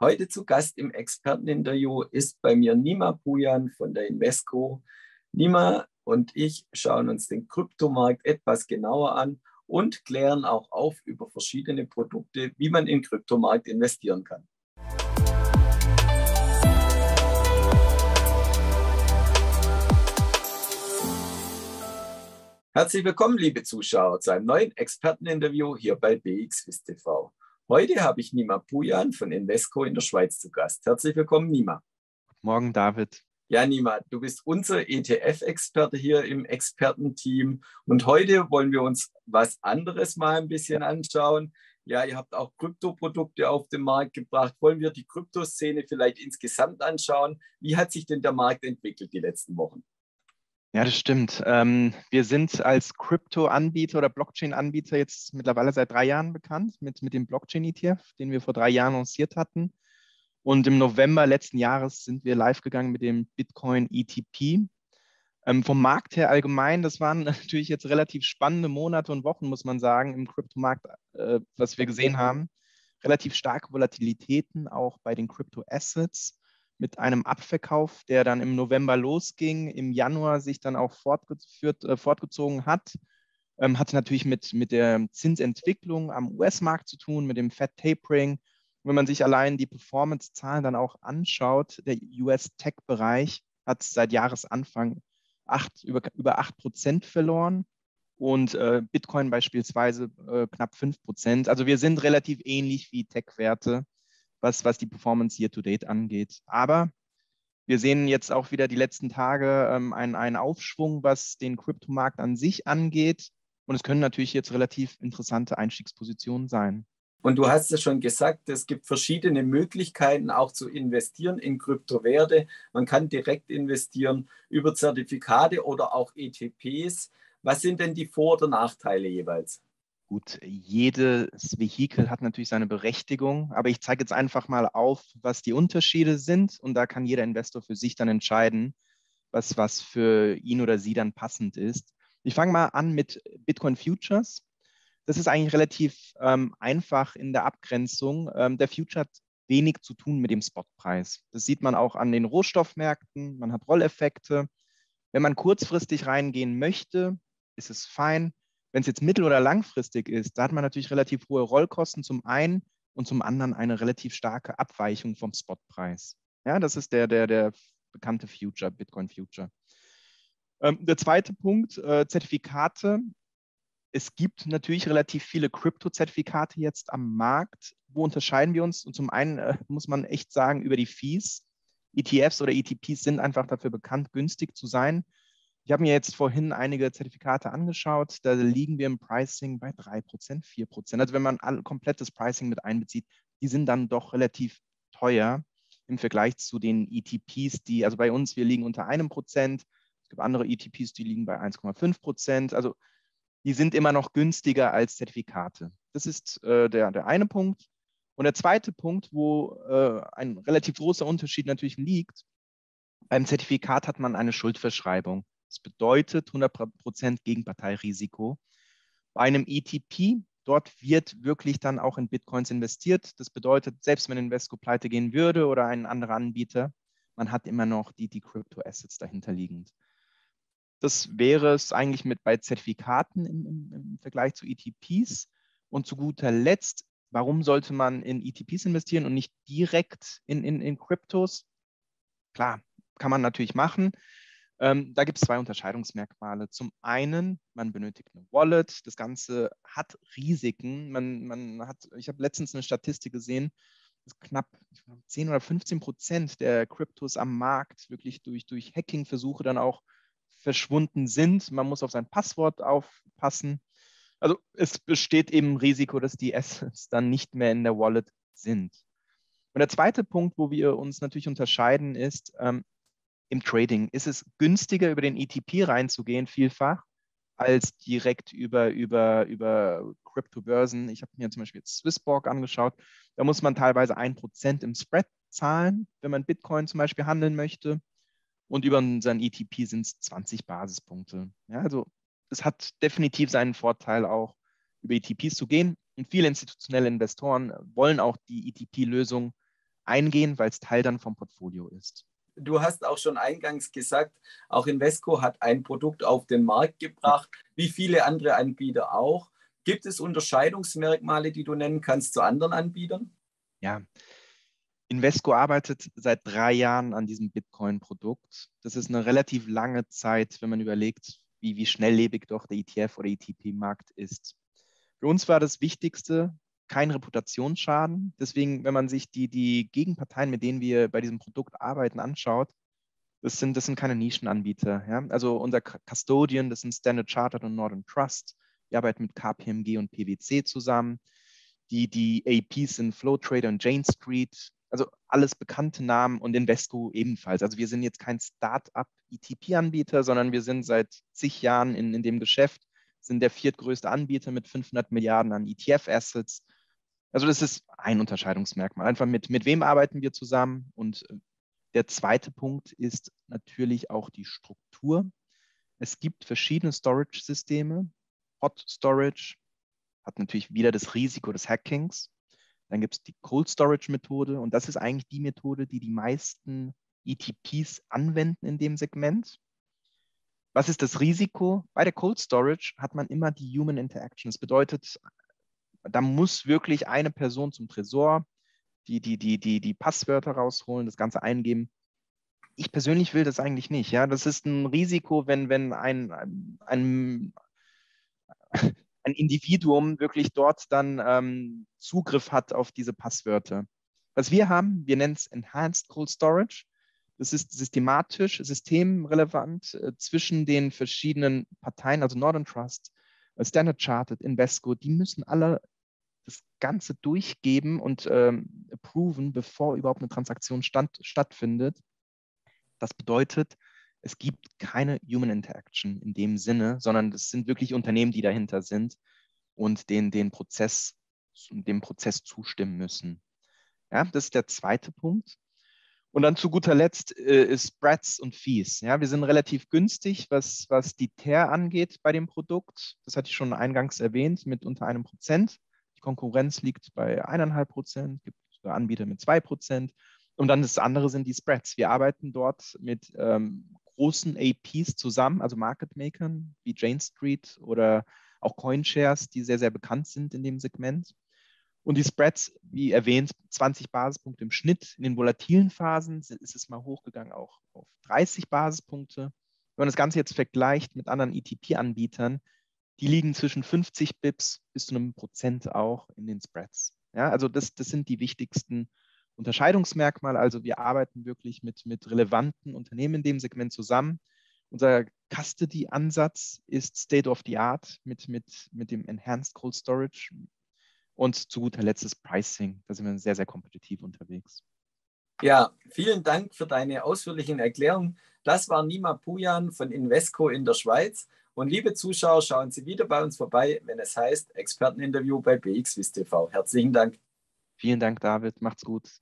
Heute zu Gast im Experteninterview ist bei mir Nima Pujan von der Invesco. Nima und ich schauen uns den Kryptomarkt etwas genauer an und klären auch auf über verschiedene Produkte, wie man in den Kryptomarkt investieren kann. Herzlich willkommen, liebe Zuschauer, zu einem neuen Experteninterview hier bei BXWIST TV. Heute habe ich Nima Pujan von Invesco in der Schweiz zu Gast. Herzlich willkommen, Nima. Morgen, David. Ja, Nima, du bist unser ETF-Experte hier im Expertenteam. Und heute wollen wir uns was anderes mal ein bisschen anschauen. Ja, ihr habt auch Kryptoprodukte auf den Markt gebracht. Wollen wir die Kryptoszene vielleicht insgesamt anschauen? Wie hat sich denn der Markt entwickelt die letzten Wochen? Ja, das stimmt. Ähm, wir sind als Krypto-Anbieter oder Blockchain-Anbieter jetzt mittlerweile seit drei Jahren bekannt mit, mit dem Blockchain-ETF, den wir vor drei Jahren lanciert hatten. Und im November letzten Jahres sind wir live gegangen mit dem Bitcoin ETP. Ähm, vom Markt her allgemein, das waren natürlich jetzt relativ spannende Monate und Wochen, muss man sagen, im Kryptomarkt, äh, was wir gesehen haben. Relativ starke Volatilitäten auch bei den Crypto-Assets mit einem Abverkauf, der dann im November losging, im Januar sich dann auch fortgeführt, äh, fortgezogen hat. Ähm, hatte natürlich mit, mit der Zinsentwicklung am US-Markt zu tun, mit dem Fed Tapering. wenn man sich allein die Performance-Zahlen dann auch anschaut, der US-Tech-Bereich hat seit Jahresanfang acht, über, über 8 Prozent verloren und äh, Bitcoin beispielsweise äh, knapp 5 Prozent. Also wir sind relativ ähnlich wie Tech-Werte was, was die Performance year to date angeht. Aber wir sehen jetzt auch wieder die letzten Tage ähm, einen, einen Aufschwung, was den Kryptomarkt an sich angeht. Und es können natürlich jetzt relativ interessante Einstiegspositionen sein. Und du hast es schon gesagt, es gibt verschiedene Möglichkeiten auch zu investieren in Kryptowerte. Man kann direkt investieren über Zertifikate oder auch ETPs. Was sind denn die Vor- oder Nachteile jeweils? Gut, jedes Vehikel hat natürlich seine Berechtigung, aber ich zeige jetzt einfach mal auf, was die Unterschiede sind und da kann jeder Investor für sich dann entscheiden, was, was für ihn oder sie dann passend ist. Ich fange mal an mit Bitcoin Futures. Das ist eigentlich relativ ähm, einfach in der Abgrenzung. Ähm, der Future hat wenig zu tun mit dem Spotpreis. Das sieht man auch an den Rohstoffmärkten. Man hat Rolleffekte. Wenn man kurzfristig reingehen möchte, ist es fein. Wenn es jetzt mittel- oder langfristig ist, da hat man natürlich relativ hohe Rollkosten zum einen und zum anderen eine relativ starke Abweichung vom Spotpreis. Ja, das ist der, der, der bekannte Future, Bitcoin Future. Ähm, der zweite Punkt, äh, Zertifikate. Es gibt natürlich relativ viele Krypto-Zertifikate jetzt am Markt. Wo unterscheiden wir uns? Und zum einen äh, muss man echt sagen, über die Fees. ETFs oder ETPs sind einfach dafür bekannt, günstig zu sein. Ich habe mir jetzt vorhin einige Zertifikate angeschaut. Da liegen wir im Pricing bei 3%, 4%. Also wenn man ein komplettes Pricing mit einbezieht, die sind dann doch relativ teuer im Vergleich zu den ETPs, die, also bei uns, wir liegen unter einem Prozent. Es gibt andere ETPs, die liegen bei 1,5 Prozent. Also die sind immer noch günstiger als Zertifikate. Das ist äh, der, der eine Punkt. Und der zweite Punkt, wo äh, ein relativ großer Unterschied natürlich liegt, beim Zertifikat hat man eine Schuldverschreibung. Das bedeutet 100% Gegenparteirisiko. Bei einem ETP, dort wird wirklich dann auch in Bitcoins investiert. Das bedeutet, selbst wenn Invesco pleite gehen würde oder ein anderer Anbieter, man hat immer noch die, die Crypto-Assets dahinter liegend. Das wäre es eigentlich mit bei Zertifikaten im, im, im Vergleich zu ETPs. Und zu guter Letzt, warum sollte man in ETPs investieren und nicht direkt in, in, in Kryptos? Klar, kann man natürlich machen. Ähm, da gibt es zwei Unterscheidungsmerkmale. Zum einen, man benötigt eine Wallet. Das Ganze hat Risiken. Man, man hat, ich habe letztens eine Statistik gesehen, dass knapp 10 oder 15 Prozent der Kryptos am Markt wirklich durch, durch Hacking-Versuche dann auch verschwunden sind. Man muss auf sein Passwort aufpassen. Also es besteht eben Risiko, dass die Assets dann nicht mehr in der Wallet sind. Und der zweite Punkt, wo wir uns natürlich unterscheiden, ist, ähm, im Trading ist es günstiger, über den ETP reinzugehen, vielfach, als direkt über, über, über Kryptobörsen. Ich habe mir zum Beispiel Swissborg angeschaut. Da muss man teilweise ein Prozent im Spread zahlen, wenn man Bitcoin zum Beispiel handeln möchte. Und über unseren ETP sind es 20 Basispunkte. Ja, also es hat definitiv seinen Vorteil auch, über ETPs zu gehen. Und viele institutionelle Investoren wollen auch die ETP-Lösung eingehen, weil es Teil dann vom Portfolio ist. Du hast auch schon eingangs gesagt, auch Invesco hat ein Produkt auf den Markt gebracht, wie viele andere Anbieter auch. Gibt es Unterscheidungsmerkmale, die du nennen kannst zu anderen Anbietern? Ja, Invesco arbeitet seit drei Jahren an diesem Bitcoin-Produkt. Das ist eine relativ lange Zeit, wenn man überlegt, wie, wie schnelllebig doch der ETF oder ETP-Markt ist. Für uns war das Wichtigste kein Reputationsschaden. Deswegen, wenn man sich die, die Gegenparteien, mit denen wir bei diesem Produkt arbeiten, anschaut, das sind, das sind keine Nischenanbieter. Ja? Also unser Custodian, das sind Standard Chartered und Northern Trust. Wir arbeiten mit KPMG und PwC zusammen. Die, die APs sind Flowtrader und Jane Street also alles bekannte Namen und Invesco ebenfalls. Also wir sind jetzt kein Start-up-ETP-Anbieter, sondern wir sind seit zig Jahren in, in dem Geschäft, sind der viertgrößte Anbieter mit 500 Milliarden an ETF-Assets. Also das ist ein Unterscheidungsmerkmal. Einfach mit, mit wem arbeiten wir zusammen? Und äh, der zweite Punkt ist natürlich auch die Struktur. Es gibt verschiedene Storage-Systeme. Hot Storage hat natürlich wieder das Risiko des Hackings. Dann gibt es die Cold Storage Methode und das ist eigentlich die Methode, die die meisten ETPs anwenden in dem Segment. Was ist das Risiko? Bei der Cold Storage hat man immer die Human Interaction. Das bedeutet, da muss wirklich eine Person zum Tresor die, die, die, die, die Passwörter rausholen, das Ganze eingeben. Ich persönlich will das eigentlich nicht. Ja? Das ist ein Risiko, wenn, wenn ein, ein, ein Individuum wirklich dort dann ähm, Zugriff hat auf diese Passwörter. Was wir haben, wir nennen es Enhanced Cold Storage. Das ist systematisch, systemrelevant äh, zwischen den verschiedenen Parteien, also Northern Trust, Standard Chartered, Invesco, die müssen alle das Ganze durchgeben und ähm, approven, bevor überhaupt eine Transaktion stand, stattfindet. Das bedeutet, es gibt keine Human Interaction in dem Sinne, sondern es sind wirklich Unternehmen, die dahinter sind und den, den Prozess, dem Prozess zustimmen müssen. Ja, das ist der zweite Punkt. Und dann zu guter Letzt äh, ist Spreads und Fees. Ja, wir sind relativ günstig, was, was die TER angeht bei dem Produkt. Das hatte ich schon eingangs erwähnt, mit unter einem Prozent. Die Konkurrenz liegt bei eineinhalb Prozent, gibt Anbieter mit zwei Prozent. Und dann das andere sind die Spreads. Wir arbeiten dort mit ähm, großen APs zusammen, also Market Makern wie Jane Street oder auch Coinshares, die sehr, sehr bekannt sind in dem Segment. Und die Spreads, wie erwähnt, 20 Basispunkte im Schnitt. In den volatilen Phasen ist es mal hochgegangen auch auf 30 Basispunkte. Wenn man das Ganze jetzt vergleicht mit anderen ETP-Anbietern, die liegen zwischen 50 Bips bis zu einem Prozent auch in den Spreads. Ja, also das, das sind die wichtigsten Unterscheidungsmerkmal. Also wir arbeiten wirklich mit, mit relevanten Unternehmen in dem Segment zusammen. Unser Custody-Ansatz ist State of the Art mit, mit, mit dem Enhanced Cold Storage. Und zu guter Letzt das Pricing. Da sind wir sehr, sehr kompetitiv unterwegs. Ja, vielen Dank für deine ausführlichen Erklärungen. Das war Nima Pujan von Invesco in der Schweiz. Und liebe Zuschauer, schauen Sie wieder bei uns vorbei, wenn es heißt Experteninterview bei BXWIST TV. Herzlichen Dank. Vielen Dank, David. Macht's gut.